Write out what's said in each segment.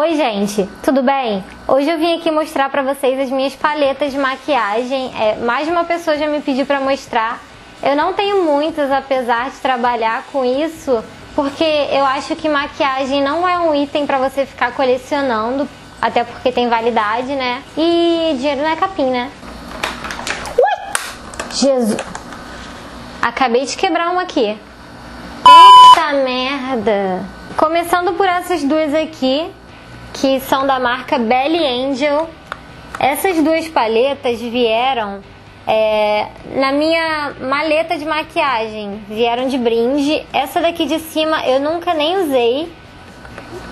Oi gente, tudo bem? Hoje eu vim aqui mostrar pra vocês as minhas paletas de maquiagem. É, mais uma pessoa já me pediu pra mostrar. Eu não tenho muitas, apesar de trabalhar com isso, porque eu acho que maquiagem não é um item pra você ficar colecionando, até porque tem validade, né? E dinheiro não é capim, né? Ui! Jesus! Acabei de quebrar uma aqui. Eita merda! Começando por essas duas aqui, que são da marca Belly Angel. Essas duas paletas vieram é, na minha maleta de maquiagem, vieram de brinde. Essa daqui de cima eu nunca nem usei.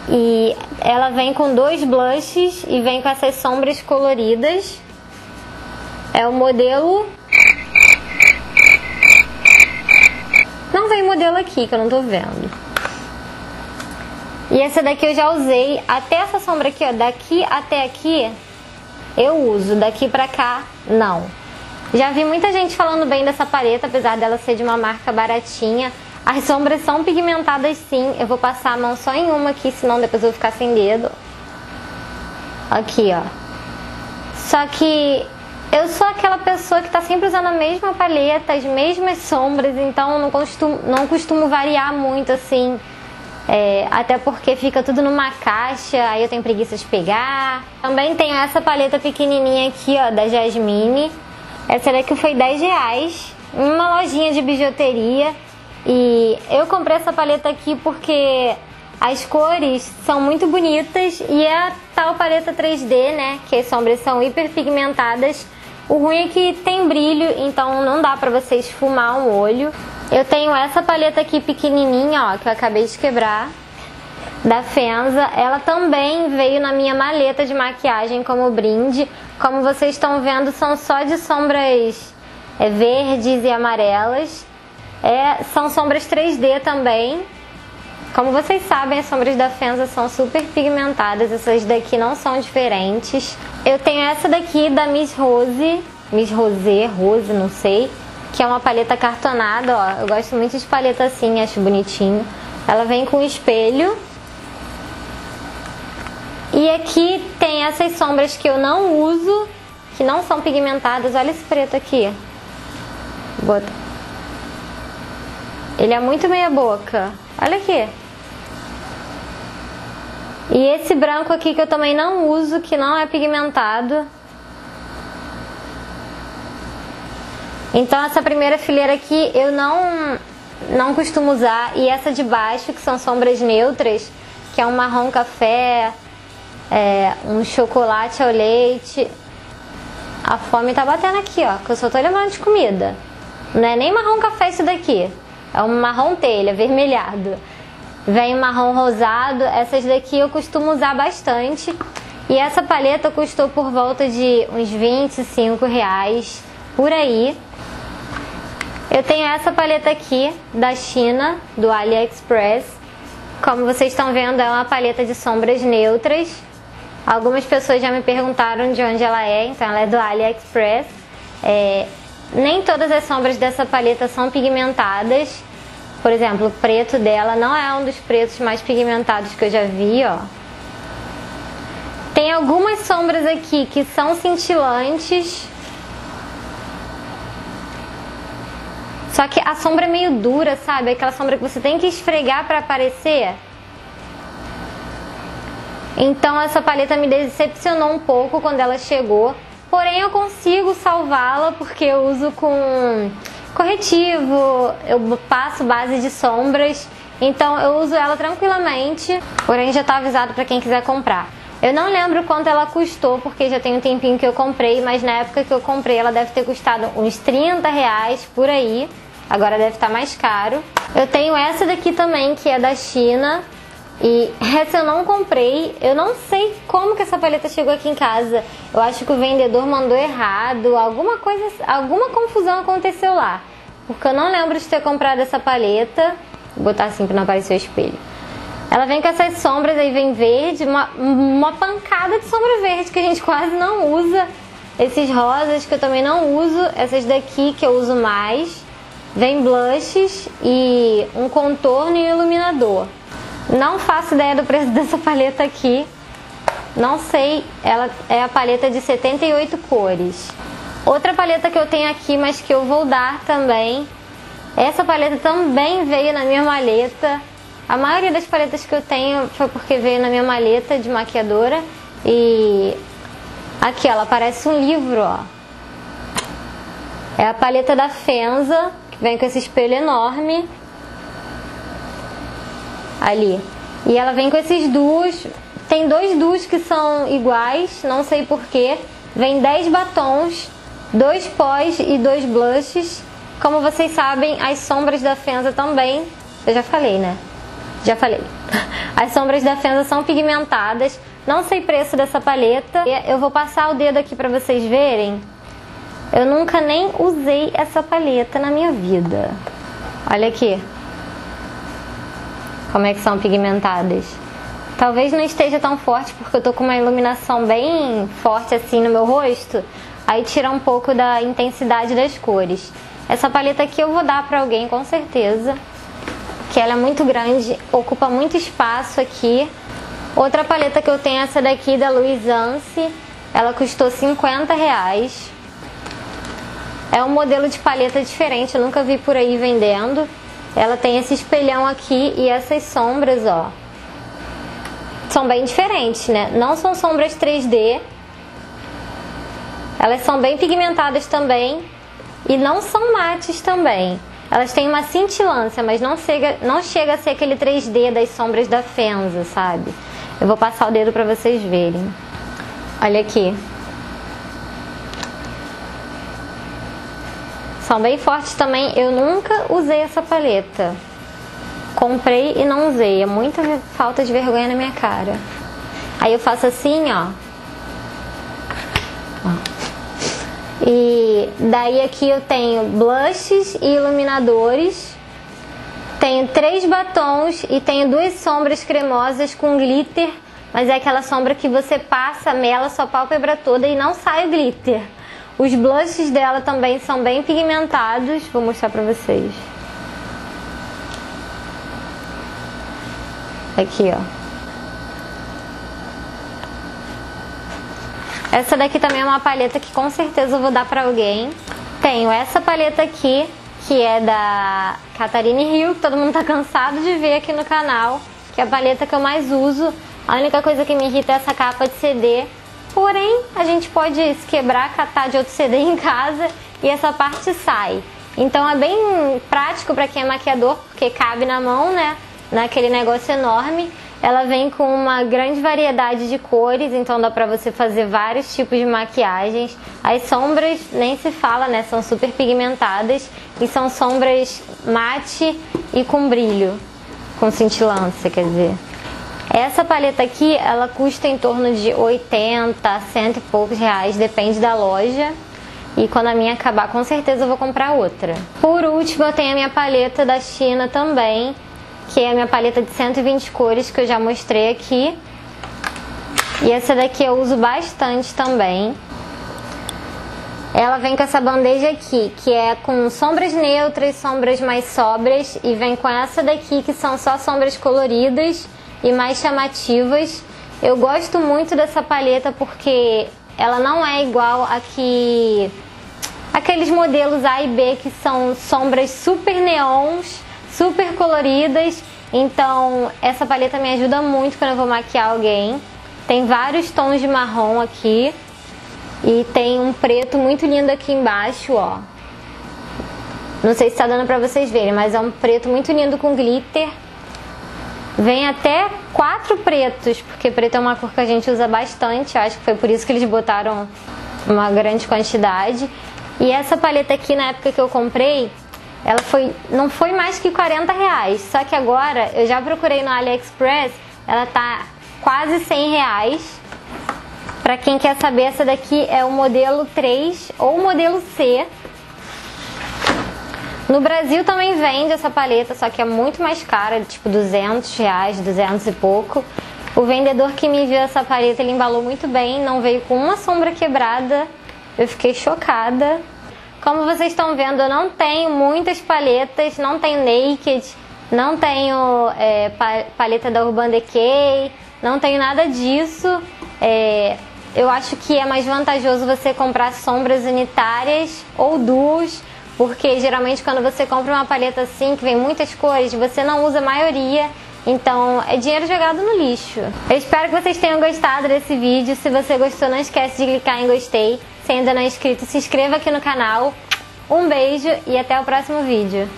E ela vem com dois blushes e vem com essas sombras coloridas. É o modelo. Não vem modelo aqui que eu não tô vendo. E essa daqui eu já usei. Até essa sombra aqui, ó. Daqui até aqui eu uso. Daqui pra cá, não. Já vi muita gente falando bem dessa paleta, apesar dela ser de uma marca baratinha. As sombras são pigmentadas sim. Eu vou passar a mão só em uma aqui, senão depois eu vou ficar sem dedo. Aqui, ó. Só que eu sou aquela pessoa que tá sempre usando a mesma paleta, as mesmas sombras, então não costumo, não costumo variar muito assim é, até porque fica tudo numa caixa, aí eu tenho preguiça de pegar. Também tenho essa paleta pequenininha aqui, ó, da Jasmine. Essa daqui foi 10 reais uma lojinha de bijuteria. E eu comprei essa paleta aqui porque as cores são muito bonitas e é a tal paleta 3D, né? Que as sombras são hiperpigmentadas. O ruim é que tem brilho, então não dá pra você esfumar um olho. Eu tenho essa paleta aqui pequenininha, ó, que eu acabei de quebrar, da Fenza. Ela também veio na minha maleta de maquiagem como brinde. Como vocês estão vendo, são só de sombras é, verdes e amarelas. É, são sombras 3D também. Como vocês sabem, as sombras da Fenza são super pigmentadas, essas daqui não são diferentes. Eu tenho essa daqui da Miss Rose, Miss Rosé, Rose, não sei que é uma paleta cartonada, ó. Eu gosto muito de paleta assim, acho bonitinho. Ela vem com espelho. E aqui tem essas sombras que eu não uso, que não são pigmentadas. Olha esse preto aqui. Bota. Ele é muito meia boca. Olha aqui. E esse branco aqui que eu também não uso, que não é pigmentado. Então essa primeira fileira aqui eu não não costumo usar e essa de baixo que são sombras neutras, que é um marrom café, é, um chocolate ao leite. A fome tá batendo aqui, ó, que eu só tô lembrando de comida. Não é nem marrom café isso daqui. É um marrom telha, vermelhado. Vem um marrom rosado. Essas daqui eu costumo usar bastante. E essa paleta custou por volta de uns 25 reais por aí. Eu tenho essa paleta aqui da China, do AliExpress. Como vocês estão vendo, é uma paleta de sombras neutras. Algumas pessoas já me perguntaram de onde ela é, então ela é do AliExpress. É, nem todas as sombras dessa paleta são pigmentadas. Por exemplo, o preto dela não é um dos pretos mais pigmentados que eu já vi, ó. Tem algumas sombras aqui que são cintilantes, Só que a sombra é meio dura, sabe? Aquela sombra que você tem que esfregar para aparecer. Então essa paleta me decepcionou um pouco quando ela chegou. Porém eu consigo salvá-la porque eu uso com corretivo, eu passo base de sombras. Então eu uso ela tranquilamente. Porém já está avisado para quem quiser comprar. Eu não lembro quanto ela custou, porque já tem um tempinho que eu comprei, mas na época que eu comprei ela deve ter custado uns 30 reais por aí. Agora deve estar mais caro. Eu tenho essa daqui também, que é da China. E essa eu não comprei. Eu não sei como que essa paleta chegou aqui em casa. Eu acho que o vendedor mandou errado. Alguma coisa, alguma confusão aconteceu lá. Porque eu não lembro de ter comprado essa paleta. Vou botar assim para não aparecer o espelho. Ela vem com essas sombras aí, vem verde, uma, uma pancada de sombra verde que a gente quase não usa. Esses rosas que eu também não uso. Essas daqui que eu uso mais. Vem blushes e um contorno e iluminador. Não faço ideia do preço dessa paleta aqui. Não sei, ela é a paleta de 78 cores. Outra paleta que eu tenho aqui, mas que eu vou dar também. Essa paleta também veio na minha maleta. A maioria das paletas que eu tenho foi porque veio na minha maleta de maquiadora. E aqui ela parece um livro, ó. É a paleta da Fenza, vem com esse espelho enorme. Ali. E ela vem com esses duos. Tem dois duos que são iguais, não sei porquê. Vem 10 batons, dois pós e dois blushes. Como vocês sabem, as sombras da Fenza também. Eu já falei, né? Já falei. As sombras da Fenza são pigmentadas. Não sei preço dessa paleta. Eu vou passar o dedo aqui pra vocês verem. Eu nunca nem usei essa paleta na minha vida. Olha aqui. Como é que são pigmentadas. Talvez não esteja tão forte porque eu tô com uma iluminação bem forte assim no meu rosto. Aí tira um pouco da intensidade das cores. Essa paleta aqui eu vou dar pra alguém com certeza. Que ela é muito grande, ocupa muito espaço aqui. Outra paleta que eu tenho é essa daqui da Louis Anse. Ela custou 50 reais. É um modelo de paleta diferente, eu nunca vi por aí vendendo. Ela tem esse espelhão aqui e essas sombras, ó. São bem diferentes, né? Não são sombras 3D. Elas são bem pigmentadas também. E não são mates também. Elas têm uma cintilância, mas não chega, não chega a ser aquele 3D das sombras da Fenza, sabe? Eu vou passar o dedo para vocês verem. Olha aqui. São bem fortes também. Eu nunca usei essa paleta. Comprei e não usei. É muita falta de vergonha na minha cara. Aí eu faço assim, ó. E daí aqui eu tenho blushes e iluminadores. Tenho três batons e tenho duas sombras cremosas com glitter. Mas é aquela sombra que você passa, mela sua pálpebra toda e não sai o glitter. Os blushes dela também são bem pigmentados. Vou mostrar pra vocês. Aqui, ó. Essa daqui também é uma paleta que com certeza eu vou dar pra alguém. Tenho essa paleta aqui, que é da Catarine Hill, que todo mundo tá cansado de ver aqui no canal. Que é a paleta que eu mais uso. A única coisa que me irrita é essa capa de CD Porém, a gente pode se quebrar, catar de outro CD em casa e essa parte sai. Então é bem prático para quem é maquiador, porque cabe na mão, né? Naquele negócio enorme. Ela vem com uma grande variedade de cores, então dá pra você fazer vários tipos de maquiagens. As sombras nem se fala, né? São super pigmentadas e são sombras mate e com brilho, com cintilância, quer dizer. Essa paleta aqui, ela custa em torno de 80, 100 e poucos reais, depende da loja. E quando a minha acabar, com certeza eu vou comprar outra. Por último, eu tenho a minha paleta da China também, que é a minha paleta de 120 cores que eu já mostrei aqui. E essa daqui eu uso bastante também. Ela vem com essa bandeja aqui, que é com sombras neutras, sombras mais sóbrias, e vem com essa daqui que são só sombras coloridas e mais chamativas. Eu gosto muito dessa paleta porque ela não é igual a que aqueles modelos A e B que são sombras super neons, super coloridas. Então, essa paleta me ajuda muito quando eu vou maquiar alguém. Tem vários tons de marrom aqui. E tem um preto muito lindo aqui embaixo, ó. Não sei se tá dando pra vocês verem, mas é um preto muito lindo com glitter. Vem até quatro pretos, porque preto é uma cor que a gente usa bastante. Acho que foi por isso que eles botaram uma grande quantidade. E essa paleta aqui, na época que eu comprei, ela foi, não foi mais que 40 reais. Só que agora, eu já procurei no AliExpress, ela tá quase 100 reais. Pra quem quer saber, essa daqui é o modelo 3 ou modelo C. No Brasil também vende essa paleta, só que é muito mais cara, tipo 200 reais, 200 e pouco. O vendedor que me viu essa paleta, ele embalou muito bem, não veio com uma sombra quebrada. Eu fiquei chocada. Como vocês estão vendo, eu não tenho muitas paletas, não tenho Naked, não tenho é, paleta da Urban Decay, não tenho nada disso. É, eu acho que é mais vantajoso você comprar sombras unitárias ou duos, porque geralmente quando você compra uma paleta assim, que vem muitas cores, você não usa a maioria, então é dinheiro jogado no lixo. Eu espero que vocês tenham gostado desse vídeo. Se você gostou, não esquece de clicar em gostei. Se ainda não é inscrito, se inscreva aqui no canal. Um beijo e até o próximo vídeo.